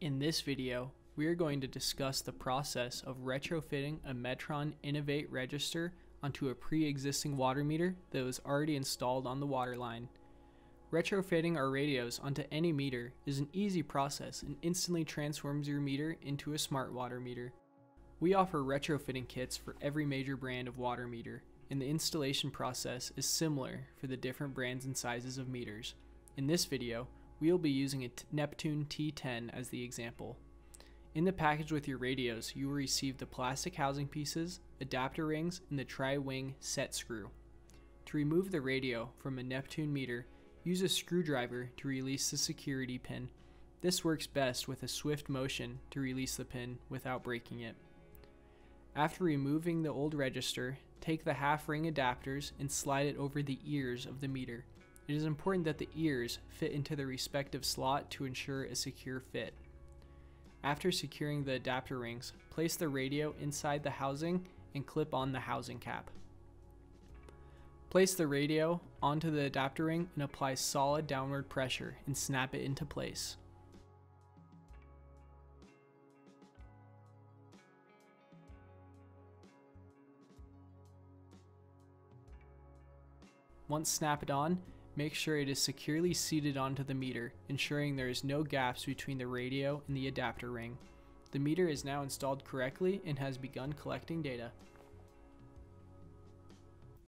In this video, we are going to discuss the process of retrofitting a Metron Innov8 register onto a pre-existing water meter that was already installed on the water line. Retrofitting our radios onto any meter is an easy process and instantly transforms your meter into a smart water meter. We offer retrofitting kits for every major brand of water meter, and the installation process is similar for the different brands and sizes of meters. In this video, we will be using a Neptune T10 as the example. In the package with your radios, you will receive the plastic housing pieces, adapter rings, and the tri-wing set screw. To remove the radio from a Neptune meter, use a screwdriver to release the security pin. This works best with a swift motion to release the pin without breaking it. After removing the old register, take the half ring adapters and slide it over the ears of the meter. It is important that the ears fit into the respective slot to ensure a secure fit. After securing the adapter rings, place the radio inside the housing and clip on the housing cap. Place the radio onto the adapter ring and apply solid downward pressure and snap it into place. Once snapped on, make sure it is securely seated onto the meter, ensuring there is no gaps between the radio and the adapter ring. The meter is now installed correctly and has begun collecting data.